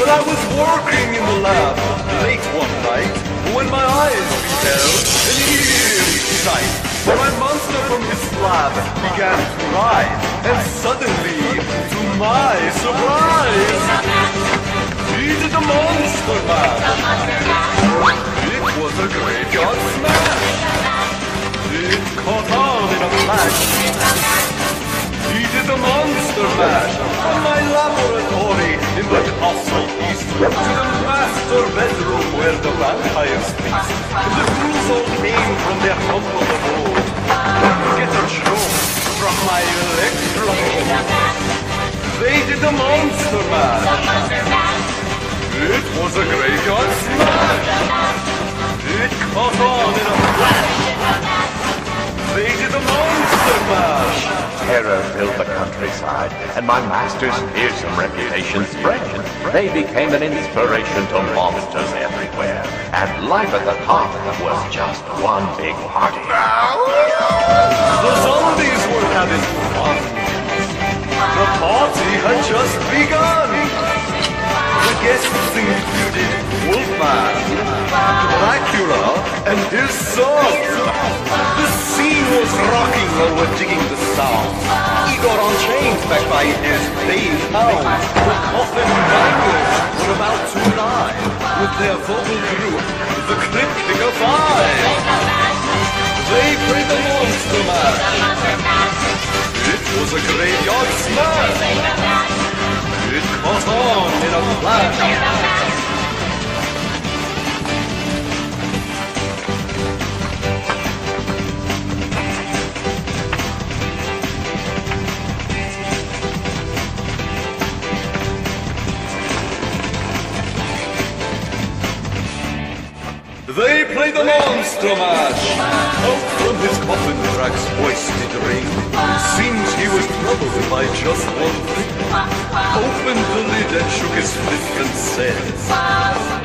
Well, I was working in the lab late one night when my eyes beheld an eerie sight. A monster from his slab began to rise, and suddenly, to my surprise, he did the monster mash. It was a graveyard smash. It caught on in a flash. He did the monster mash from my laboratory the castle east to the master bedroom where the vampires feast. The ghouls all came from their humble abode get a choke from my electrode. They did the monster mash. It was a graveyard smash. Terror filled the countryside, and my master's fearsome reputation spread. They became an inspiration to monsters everywhere, and life at the top was just one big party. The zombies were having fun. The party had just begun. The guests included Wolfman, Dracula, and his son. The scene was rocking while we're digging the sound. Igor on chains back by his babe hound. The coffin bangers were about to live with their vocal group, the Cryptic of Five. They played the Monster Mash. It was a graveyard smash. It caught on in a flash. They played the Monster Mash. Out from his coffin, Drax's voice did ring. Seems he was troubled by just one thing. Opened the lid and shook his fist and said,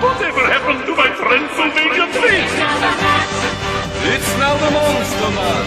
Whatever happened to my friend Sylvania Finn? It's now the Monster Mash.